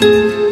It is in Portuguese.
Música